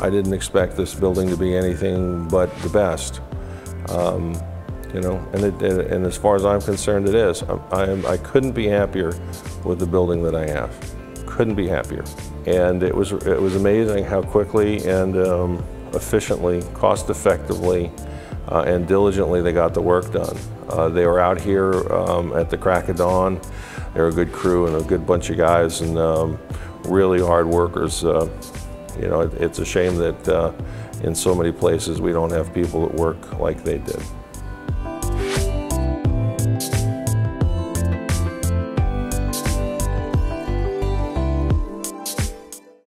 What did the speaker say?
I didn't expect this building to be anything but the best. Um, you know, and, it, and as far as I'm concerned, it is. I, am, I couldn't be happier with the building that I have. Couldn't be happier. And it was, it was amazing how quickly and um, efficiently, cost effectively, uh, and diligently they got the work done. Uh, they were out here um, at the crack of dawn. They're a good crew and a good bunch of guys and um, really hard workers. Uh, you know, it, it's a shame that uh, in so many places we don't have people that work like they did.